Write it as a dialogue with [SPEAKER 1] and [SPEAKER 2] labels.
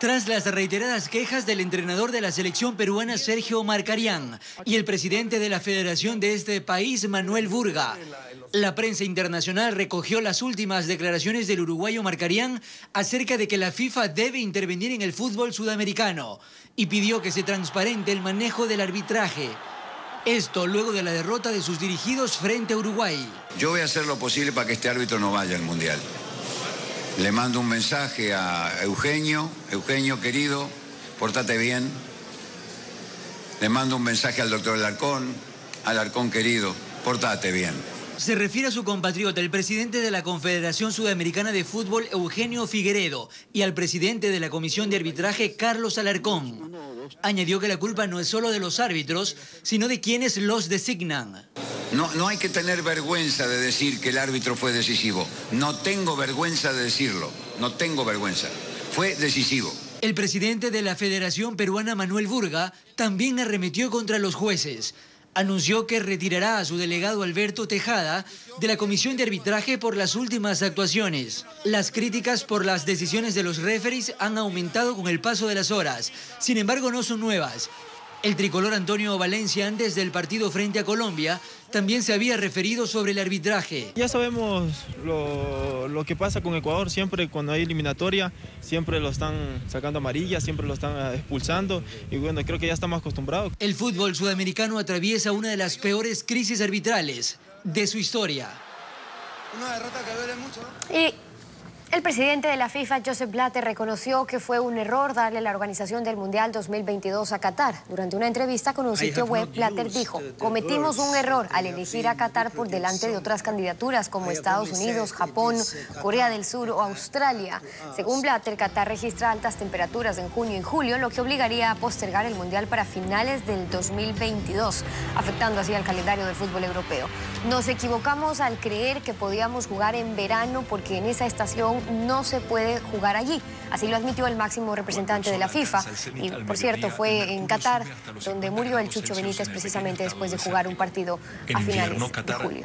[SPEAKER 1] tras las reiteradas quejas del entrenador de la selección peruana Sergio Marcarián y el presidente de la federación de este país Manuel Burga. La prensa internacional recogió las últimas declaraciones del uruguayo Marcarián acerca de que la FIFA debe intervenir en el fútbol sudamericano y pidió que se transparente el manejo del arbitraje. Esto luego de la derrota de sus dirigidos frente a Uruguay.
[SPEAKER 2] Yo voy a hacer lo posible para que este árbitro no vaya al Mundial. Le mando un mensaje a Eugenio. Eugenio, querido, pórtate bien. Le mando un mensaje al doctor Alarcón. Alarcón, querido, pórtate bien.
[SPEAKER 1] Se refiere a su compatriota, el presidente de la Confederación Sudamericana de Fútbol, Eugenio Figueredo, y al presidente de la Comisión de Arbitraje, Carlos Alarcón. Añadió que la culpa no es solo de los árbitros, sino de quienes los designan.
[SPEAKER 2] No, no hay que tener vergüenza de decir que el árbitro fue decisivo. No tengo vergüenza de decirlo. No tengo vergüenza. Fue decisivo.
[SPEAKER 1] El presidente de la Federación Peruana, Manuel Burga, también arremetió contra los jueces. Anunció que retirará a su delegado Alberto Tejada de la comisión de arbitraje por las últimas actuaciones. Las críticas por las decisiones de los referees han aumentado con el paso de las horas. Sin embargo, no son nuevas. El tricolor Antonio Valencia, antes del partido frente a Colombia, también se había referido sobre el arbitraje.
[SPEAKER 3] Ya sabemos lo, que pasa con Ecuador, siempre cuando hay eliminatoria, siempre lo están sacando amarilla, siempre lo están expulsando y bueno, creo que ya estamos acostumbrados.
[SPEAKER 1] El fútbol sudamericano atraviesa una de las peores crisis arbitrales de su historia.
[SPEAKER 4] Una derrota que duele mucho,
[SPEAKER 5] el presidente de la FIFA, Joseph Blatter, reconoció que fue un error darle la organización del Mundial 2022 a Qatar. Durante una entrevista con un sitio web, Blatter dijo, cometimos un error al elegir a Qatar por delante de otras candidaturas como Estados Unidos, Japón, Corea del Sur o Australia. Según Blatter, Qatar registra altas temperaturas en junio y julio, lo que obligaría a postergar el Mundial para finales del 2022, afectando así al calendario del fútbol europeo. Nos equivocamos al creer que podíamos jugar en verano porque en esa estación no se puede jugar allí. Así lo admitió el máximo representante de la FIFA. Y, por cierto, fue en Qatar donde murió el Chucho Benítez precisamente después de jugar un partido a finales de julio.